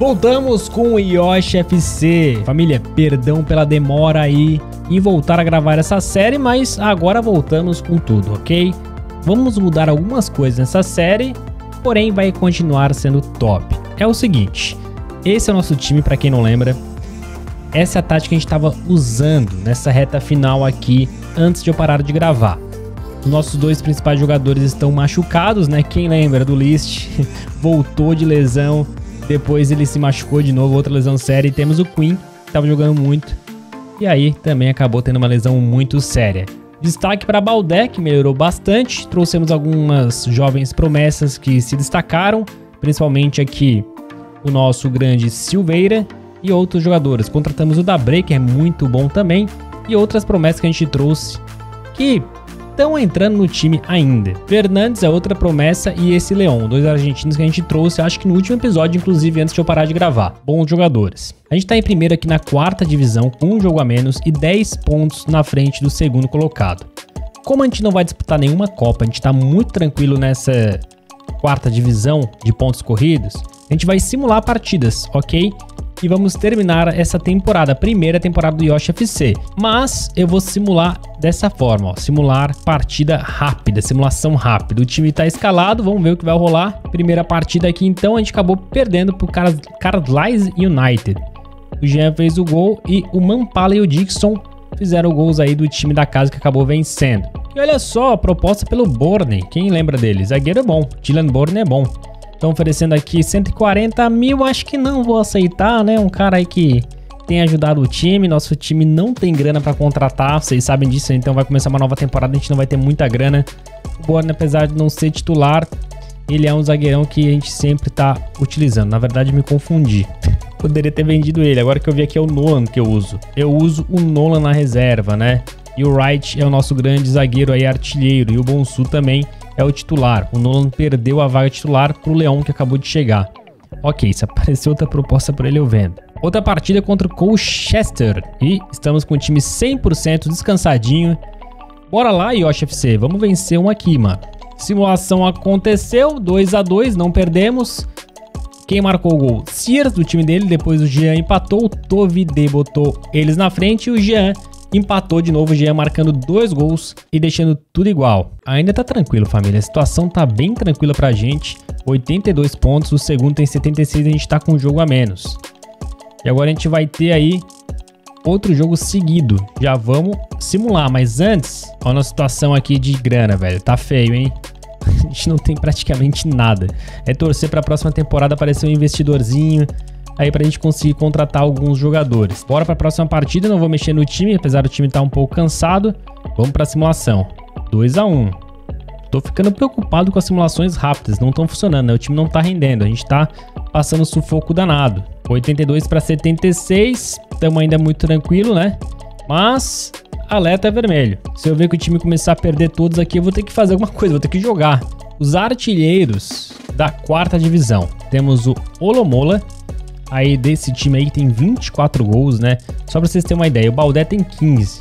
Voltamos com o Yoshi FC. Família, perdão pela demora aí em voltar a gravar essa série, mas agora voltamos com tudo, ok? Vamos mudar algumas coisas nessa série, porém vai continuar sendo top. É o seguinte, esse é o nosso time, para quem não lembra. Essa é a tática que a gente estava usando nessa reta final aqui, antes de eu parar de gravar. Os nossos dois principais jogadores estão machucados, né? Quem lembra do List voltou de lesão depois ele se machucou de novo, outra lesão séria. E temos o Queen, que estava jogando muito. E aí também acabou tendo uma lesão muito séria. Destaque para Baldé, que melhorou bastante. Trouxemos algumas jovens promessas que se destacaram, principalmente aqui o nosso grande Silveira e outros jogadores. Contratamos o Dabre, que é muito bom também, e outras promessas que a gente trouxe que estão entrando no time ainda. Fernandes é outra promessa e esse Leão, dois argentinos que a gente trouxe, acho que no último episódio, inclusive antes de eu parar de gravar. Bons jogadores. A gente tá em primeiro aqui na quarta divisão, com um jogo a menos e 10 pontos na frente do segundo colocado. Como a gente não vai disputar nenhuma Copa, a gente tá muito tranquilo nessa quarta divisão de pontos corridos, a gente vai simular partidas, ok? e vamos terminar essa temporada, a primeira temporada do Yoshi FC. Mas eu vou simular dessa forma, ó, simular partida rápida, simulação rápida. O time tá escalado, vamos ver o que vai rolar. Primeira partida aqui, então, a gente acabou perdendo pro Carlisle United. O Jean fez o gol e o Mampala e o Dixon fizeram gols aí do time da casa que acabou vencendo. E olha só, a proposta pelo Borne, quem lembra dele? Zagueiro é bom, Dylan Borne é bom. Estão oferecendo aqui 140 mil, acho que não vou aceitar, né? Um cara aí que tem ajudado o time. Nosso time não tem grana para contratar, vocês sabem disso, então vai começar uma nova temporada, a gente não vai ter muita grana. O Borne, apesar de não ser titular, ele é um zagueirão que a gente sempre tá utilizando. Na verdade, me confundi. Poderia ter vendido ele, agora que eu vi aqui é o Nolan que eu uso. Eu uso o Nolan na reserva, né? E o Wright é o nosso grande zagueiro aí, artilheiro. E o Bonsu também é o titular. O Nolan perdeu a vaga titular para o Leão que acabou de chegar. Ok, se aparecer outra proposta por ele eu vendo. Outra partida contra o Colchester e estamos com o time 100% descansadinho. Bora lá, Yoshi FC, vamos vencer um aqui, mano. Simulação aconteceu, 2 a 2 não perdemos. Quem marcou o gol? Sears, do time dele, depois o Jean empatou, o Tovide botou eles na frente e o Jean empatou de novo o Jean marcando dois gols e deixando tudo igual. Ainda tá tranquilo, família. A situação tá bem tranquila pra gente. 82 pontos, o segundo tem 76 e a gente tá com um jogo a menos. E agora a gente vai ter aí outro jogo seguido. Já vamos simular, mas antes, olha a nossa situação aqui de grana, velho. Tá feio, hein? A gente não tem praticamente nada. É torcer para a próxima temporada aparecer um investidorzinho, aí pra gente conseguir contratar alguns jogadores. Bora pra próxima partida, não vou mexer no time, apesar do time estar tá um pouco cansado. Vamos pra simulação. 2 a 1 Tô ficando preocupado com as simulações rápidas, não estão funcionando, né? O time não tá rendendo, a gente tá passando sufoco danado. 82 para 76, estamos ainda muito tranquilo, né? Mas alerta é vermelho. Se eu ver que o time começar a perder todos aqui, eu vou ter que fazer alguma coisa, vou ter que jogar. Os artilheiros da quarta divisão. Temos o Olomola, aí desse time aí tem 24 gols, né? Só pra vocês terem uma ideia, o Baldé tem 15.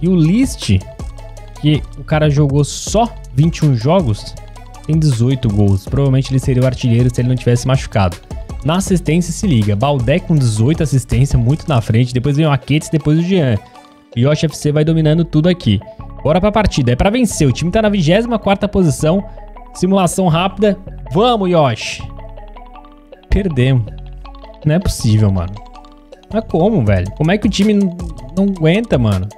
E o List, que o cara jogou só 21 jogos, tem 18 gols. Provavelmente ele seria o artilheiro se ele não tivesse machucado. Na assistência se liga, Baldé com 18 assistências, muito na frente, depois vem o Aketes, depois o Jean. E o FC vai dominando tudo aqui. Bora pra partida, é pra vencer, o time tá na 24ª posição, simulação rápida, vamos Yoshi! Perdemos. Não é possível, mano. Mas como, velho? Como é que o time não aguenta, mano?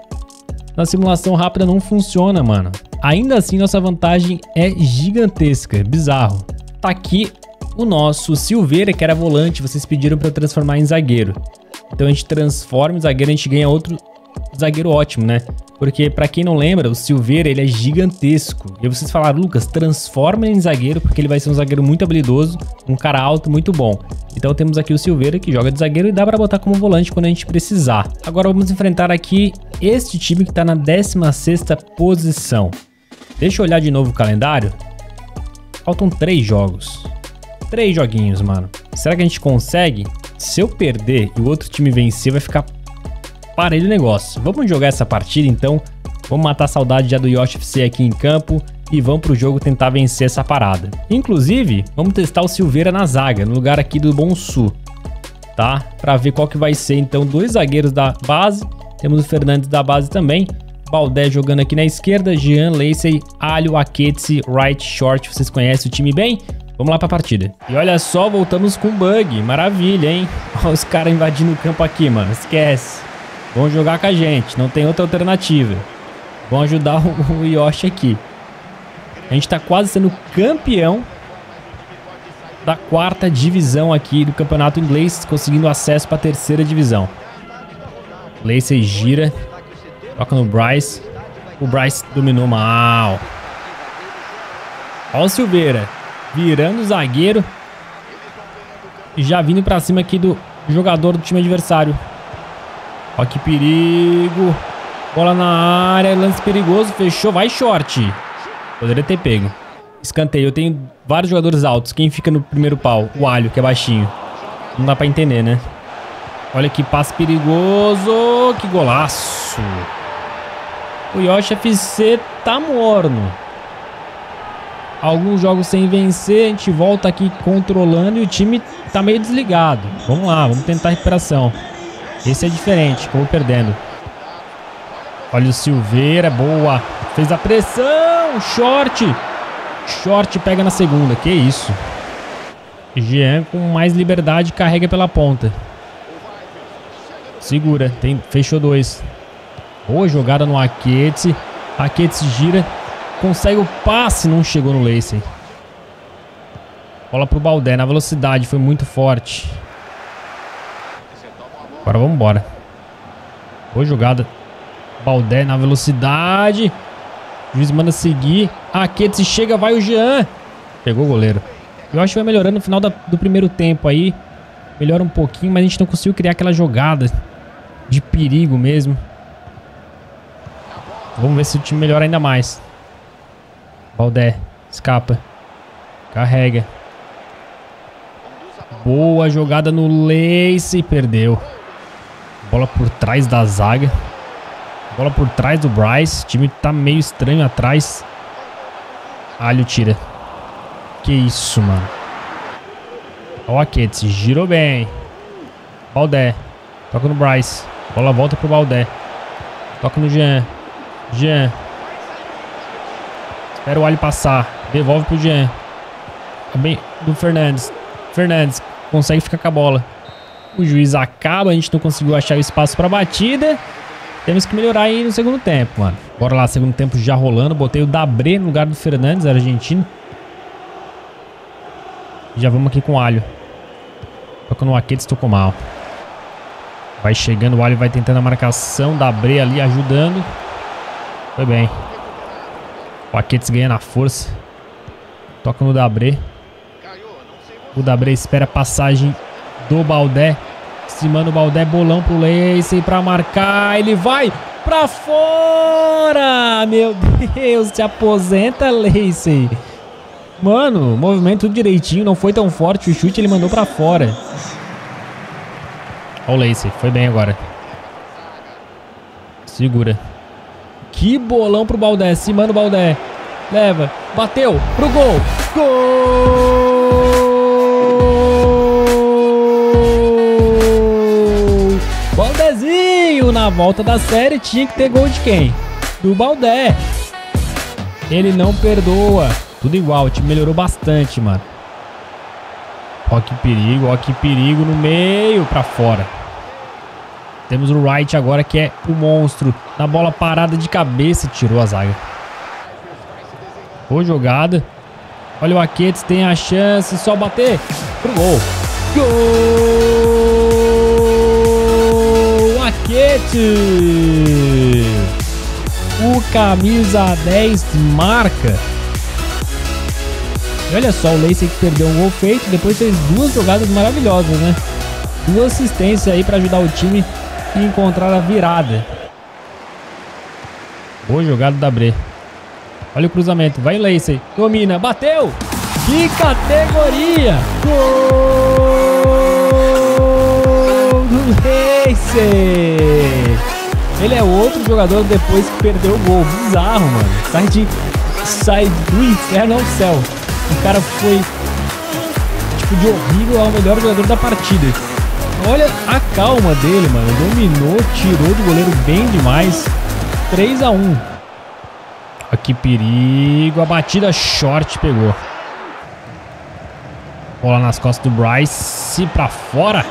Na simulação rápida não funciona, mano. Ainda assim, nossa vantagem é gigantesca, é bizarro. Tá aqui o nosso Silveira, que era volante, vocês pediram para transformar em zagueiro. Então a gente transforma em zagueiro, a gente ganha outro zagueiro ótimo, né? Porque, para quem não lembra, o Silveira, ele é gigantesco. E vocês falaram, Lucas, transforma ele em zagueiro, porque ele vai ser um zagueiro muito habilidoso, um cara alto, muito bom. Então temos aqui o Silveira, que joga de zagueiro e dá para botar como volante quando a gente precisar. Agora vamos enfrentar aqui este time que tá na 16ª posição. Deixa eu olhar de novo o calendário. Faltam três jogos. Três joguinhos, mano. Será que a gente consegue? Se eu perder e o outro time vencer, vai ficar parelho negócio. Vamos jogar essa partida então. Vamos matar a saudade já do Yoshi FC aqui em campo. e vamos pro jogo tentar vencer essa parada. Inclusive, vamos testar o Silveira na zaga, no lugar aqui do Bonsu, tá? Pra ver qual que vai ser, então, dois zagueiros da base. Temos o Fernandes da base também. Baldé jogando aqui na esquerda, Jean, Lacey, Alho, Aketsi, Right, Short. Vocês conhecem o time bem? Vamos lá pra partida. E olha só, voltamos com bug. Maravilha, hein? Olha os caras invadindo o campo aqui, mano. Esquece. Vão jogar com a gente. Não tem outra alternativa. Vão ajudar o Yoshi aqui. A gente tá quase sendo campeão da quarta divisão aqui do campeonato inglês, conseguindo acesso para a terceira divisão. Lacey gira, toca no Bryce. O Bryce dominou mal. Olha o Silveira, virando o zagueiro. E já vindo para cima aqui do jogador do time adversário. Olha que perigo. Bola na área, lance perigoso, fechou, vai short. Poderia ter pego. Escanteio. Eu tenho vários jogadores altos. Quem fica no primeiro pau? O Alho, que é baixinho. Não dá pra entender, né? Olha que passe perigoso. Que golaço. O Yoshi FC tá morno. Alguns jogos sem vencer. A gente volta aqui controlando e o time tá meio desligado. Vamos lá, vamos tentar a recuperação. Esse é diferente, como perdendo. Olha o Silveira, boa. Fez a pressão, short. Short pega na segunda, que isso. Jean com mais liberdade carrega pela ponta. Segura, tem, fechou dois. Boa jogada no Aketsi. Aketsi gira, consegue o passe, não chegou no Lacey. Bola pro Baldé, na velocidade, foi muito forte. Agora vamos embora. Boa jogada. Baldé na velocidade. O juiz manda seguir. Aketsi chega, vai o Jean. Pegou o goleiro. Eu acho que vai melhorando no final da, do primeiro tempo aí. Melhora um pouquinho, mas a gente não conseguiu criar aquela jogada de perigo mesmo. Vamos ver se o time melhora ainda mais. Baldé, escapa. Carrega. Boa jogada no Lace. Perdeu. Bola por trás da zaga. Bola por trás do Bryce. O time tá meio estranho atrás. Alho tira. Que isso, mano. O Aketsi. Girou bem. Baldé. Toca no Bryce. Bola volta pro Baldé. Toca no Jean. Jean. Espera o Alho passar. Devolve pro Jean. Bem do Fernandes. Fernandes consegue ficar com a bola. O juiz acaba. A gente não conseguiu achar o espaço pra batida. Temos que melhorar aí no segundo tempo, mano. Bora lá, segundo tempo já rolando. Botei o Dabre no lugar do Fernandes, argentino. Já vamos aqui com o Alho. Tocando o Aquetes, tocou mal. Vai chegando, o Alho vai tentando a marcação. Dabre ali ajudando. Foi bem. O Aquetes ganha na força. Toca no Dabre. O Dabre espera a passagem do Baldé cima do Baldé, bolão pro Lacey pra marcar. Ele vai pra fora! Meu Deus, se aposenta, Lacey. Mano, movimento direitinho, não foi tão forte. O chute ele mandou pra fora. Ó o Lacey, foi bem agora. Segura. Que bolão pro Baldé, cima do Baldé. Leva, bateu pro gol. Gol! Na volta da série tinha que ter gol de quem? Do Baldé. Ele não perdoa. Tudo igual, o time melhorou bastante, mano. Ó que perigo, ó que perigo no meio pra fora. Temos o Wright agora que é o monstro. Na bola parada de cabeça, tirou a zaga. Boa jogada. Olha o Aquetes, tem a chance, só bater pro gol. Gol! Aquete! O camisa 10 marca. E olha só, o que perdeu um gol feito, depois fez duas jogadas maravilhosas, né? Duas assistências aí para ajudar o time a encontrar a virada. Boa jogada da Bre. Olha o cruzamento, vai Lacey, domina, bateu! Que categoria! Gol Lacey! Ele é outro jogador depois que perdeu o gol. Bizarro, mano. Sai de sai do inferno ao céu. O cara foi tipo de horrível ao melhor jogador da partida. Olha a calma dele, mano. Dominou, tirou do goleiro bem demais. 3 a 1 Aqui perigo. A batida short pegou. Bola nas costas do Bryce. Pra fora.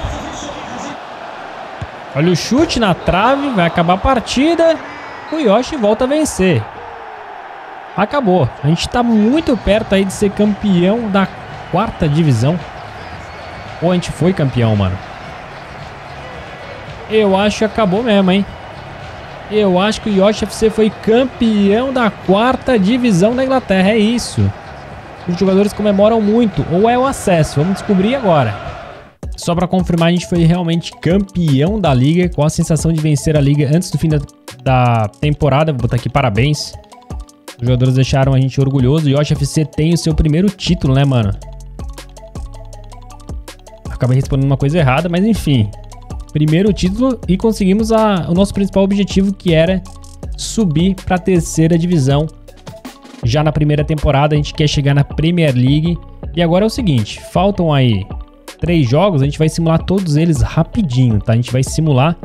Olha o chute na trave. Vai acabar a partida. O Yoshi volta a vencer. Acabou. A gente tá muito perto aí de ser campeão da quarta divisão. Ou a gente foi campeão, mano. Eu acho que acabou mesmo, hein? Eu acho que o Yoshi FC foi campeão da quarta divisão da Inglaterra. É isso. Os jogadores comemoram muito. Ou é o acesso. Vamos descobrir agora. Só para confirmar, a gente foi realmente campeão da liga. Com a sensação de vencer a liga antes do fim da, da temporada. Vou botar aqui parabéns. Os jogadores deixaram a gente orgulhoso. O Yoshi FC tem o seu primeiro título, né, mano? Acabei respondendo uma coisa errada, mas enfim primeiro título e conseguimos a, o nosso principal objetivo, que era subir para a terceira divisão. Já na primeira temporada, a gente quer chegar na Premier League. E agora é o seguinte: faltam aí três jogos, a gente vai simular todos eles rapidinho, tá? A gente vai simular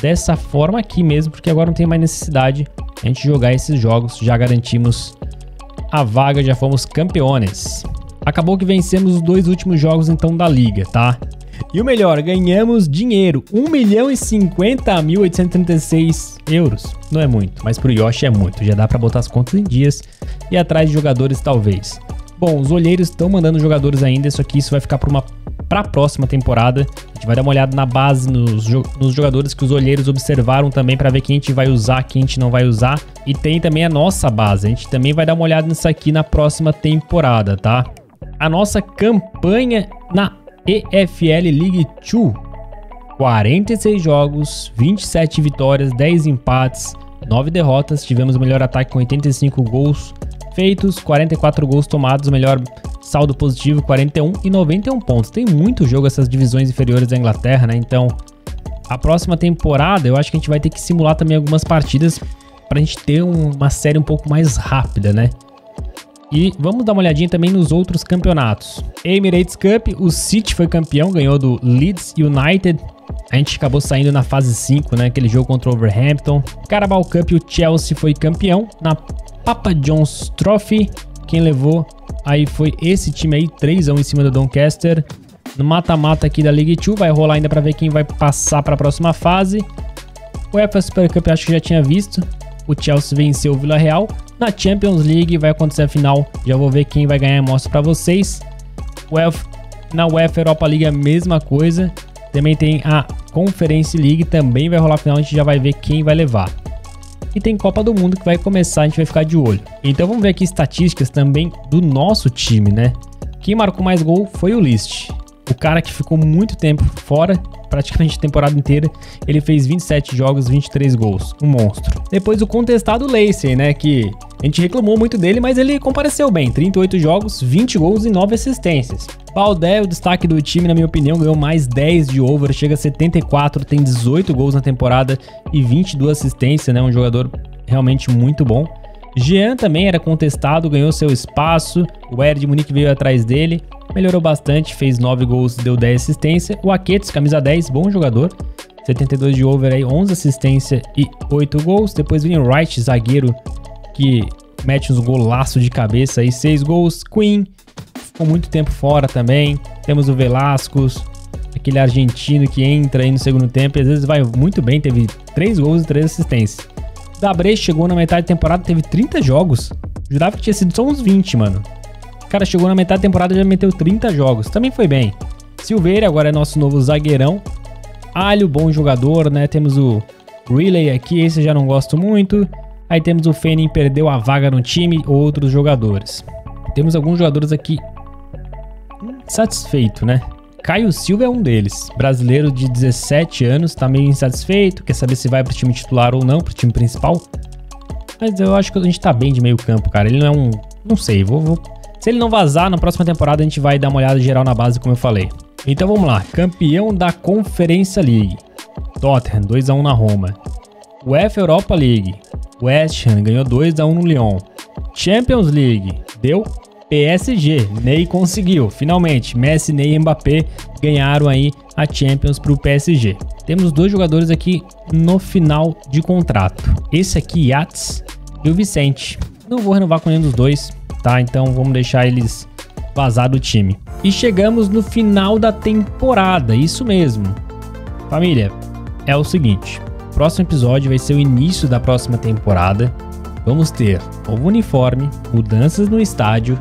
dessa forma aqui mesmo, porque agora não tem mais necessidade a gente jogar esses jogos. Já garantimos a vaga, já fomos campeões. Acabou que vencemos os dois últimos jogos então da liga, tá? E o melhor, ganhamos dinheiro, 1 milhão e 50 mil 836 euros. Não é muito, mas pro Yoshi é muito, já dá para botar as contas em dias e atrás de jogadores talvez. Bom, os olheiros estão mandando jogadores ainda, isso aqui isso vai ficar para uma para a próxima temporada. A gente vai dar uma olhada na base nos, nos jogadores que os olheiros observaram também para ver quem a gente vai usar, quem a gente não vai usar. E tem também a nossa base. A gente também vai dar uma olhada nisso aqui na próxima temporada, tá? A nossa campanha na EFL League 2. 46 jogos, 27 vitórias, 10 empates, 9 derrotas. Tivemos o melhor ataque com 85 gols feitos, 44 gols tomados, melhor saldo positivo 41 e 91 pontos. Tem muito jogo essas divisões inferiores da Inglaterra, né? Então, a próxima temporada eu acho que a gente vai ter que simular também algumas partidas para a gente ter uma série um pouco mais rápida, né? E vamos dar uma olhadinha também nos outros campeonatos. Emirates Cup, o City foi campeão, ganhou do Leeds United. A gente acabou saindo na fase 5, né? Aquele jogo contra o Overhampton. Carabao Cup, o Chelsea foi campeão. Na Papa John's Trophy, quem levou aí foi esse time aí, 3x1 em cima do Doncaster. No mata-mata aqui da League 2, vai rolar ainda para ver quem vai passar para a próxima fase. O UEFA Super Cup acho que já tinha visto. O Chelsea venceu o Vila Real. Na Champions League vai acontecer a final, já vou ver quem vai ganhar e mostro para vocês. na UEFA Europa League a mesma coisa. Também tem a Conference League, também vai rolar a final, a gente já vai ver quem vai levar. E tem Copa do Mundo que vai começar, a gente vai ficar de olho. Então vamos ver aqui estatísticas também do nosso time, né? Quem marcou mais gol foi o List. O cara que ficou muito tempo fora praticamente a temporada inteira, ele fez 27 jogos, 23 gols. Um monstro. Depois o contestado Lacey, né? Que a gente reclamou muito dele, mas ele compareceu bem. 38 jogos, 20 gols e 9 assistências. Baldé, o destaque do time, na minha opinião, ganhou mais 10 de over, chega a 74, tem 18 gols na temporada e 22 assistências, né? Um jogador realmente muito bom. Jean também era contestado, ganhou seu espaço. O Ed Munique veio atrás dele melhorou bastante, fez 9 gols, deu 10 assistência. O Aquetes, camisa 10, bom jogador. 72 de over aí, 11 assistência e 8 gols. Depois vem o Wright, zagueiro, que mete uns golaços de cabeça aí, 6 gols. Queen, ficou muito tempo fora também. Temos o Velascos, aquele argentino que entra aí no segundo tempo e às vezes vai muito bem, teve 3 gols e 3 assistências. Dabre chegou na metade da temporada, teve 30 jogos. Jurava que tinha sido só uns 20, mano. O cara chegou na metade da temporada e já meteu 30 jogos. Também foi bem. Silveira agora é nosso novo zagueirão. Alho, bom jogador, né? Temos o Relay aqui, esse eu já não gosto muito. Aí temos o Fenin, perdeu a vaga no time, outros jogadores. Temos alguns jogadores aqui satisfeito, né? Caio Silva é um deles, brasileiro de 17 anos, tá meio insatisfeito, quer saber se vai pro time titular ou não, pro time principal. Mas eu acho que a gente tá bem de meio campo, cara. Ele não é um. Não sei, vou, vou se ele não vazar, na próxima temporada a gente vai dar uma olhada geral na base, como eu falei. Então vamos lá. Campeão da Conferência League. Tottenham, 2x1 na Roma. UEFA Europa League. West Ham ganhou 2x1 no Lyon. Champions League. Deu PSG. Ney conseguiu. Finalmente, Messi, Ney e Mbappé ganharam aí a Champions para o PSG. Temos dois jogadores aqui no final de contrato. Esse aqui, Yates e o Vicente. Não vou renovar com nenhum dos dois, tá? Então vamos deixar eles vazar do time. E chegamos no final da temporada, isso mesmo. Família, é o seguinte, próximo episódio vai ser o início da próxima temporada. Vamos ter novo uniforme, mudanças no estádio,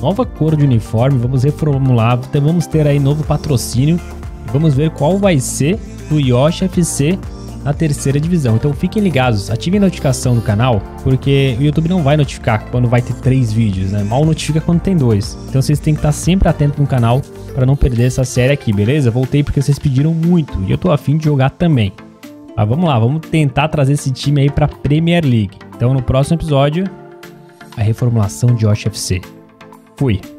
nova cor de uniforme, vamos reformular, vamos ter aí novo patrocínio vamos ver qual vai ser o Yoshi FC na terceira divisão. Então fiquem ligados, ativem a notificação do canal, porque o YouTube não vai notificar quando vai ter três vídeos, né? Mal notifica quando tem dois. Então vocês têm que estar sempre atentos no canal para não perder essa série aqui, beleza? Voltei porque vocês pediram muito e eu tô afim de jogar também. Mas vamos lá, vamos tentar trazer esse time aí para Premier League. Então no próximo episódio, a reformulação de Yoshi FC. Fui!